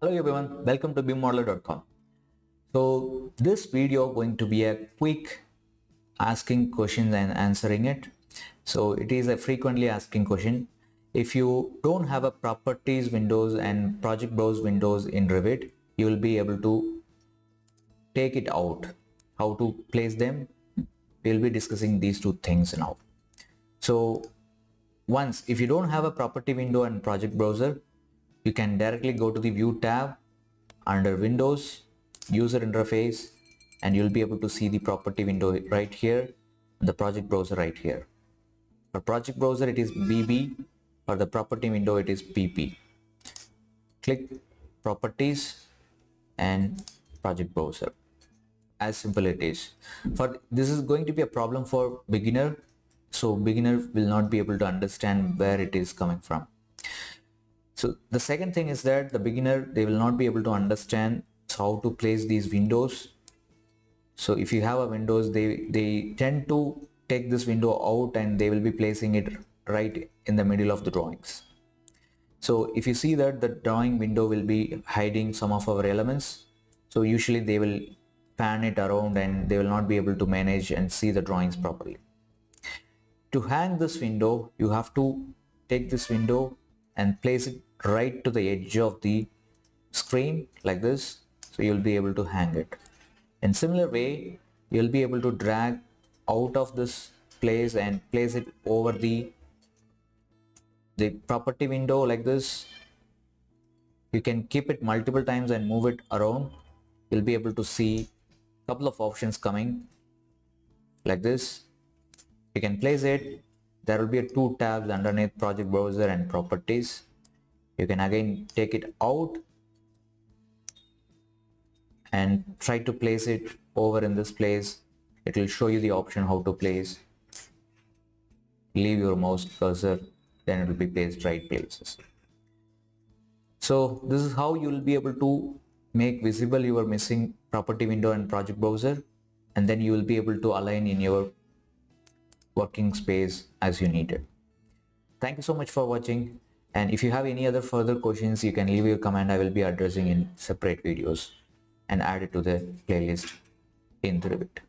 Hello everyone, welcome to BIMmodeller.com. So this video going to be a quick asking questions and answering it. So it is a frequently asking question. If you don't have a properties windows and project browse windows in Revit, you will be able to take it out. How to place them? We'll be discussing these two things now. So once if you don't have a property window and project browser, you can directly go to the view tab under windows user interface and you'll be able to see the property window right here the project browser right here. For project browser it is bb for the property window it is pp click properties and project browser. As simple it is. For this is going to be a problem for beginner so beginner will not be able to understand where it is coming from so the second thing is that the beginner, they will not be able to understand how to place these windows. So if you have a windows, they, they tend to take this window out and they will be placing it right in the middle of the drawings. So if you see that the drawing window will be hiding some of our elements, so usually they will pan it around and they will not be able to manage and see the drawings properly. To hang this window, you have to take this window and place it right to the edge of the screen like this. So you'll be able to hang it. In similar way you'll be able to drag out of this place and place it over the the property window like this. You can keep it multiple times and move it around. You'll be able to see a couple of options coming like this you can place it. There will be a two tabs underneath project browser and properties. You can again take it out and try to place it over in this place. It will show you the option how to place. Leave your mouse cursor then it will be placed right places. So this is how you will be able to make visible your missing property window and project browser and then you will be able to align in your working space as you need it. Thank you so much for watching. And if you have any other further questions you can leave your comment. I will be addressing in separate videos and add it to the playlist in Revit.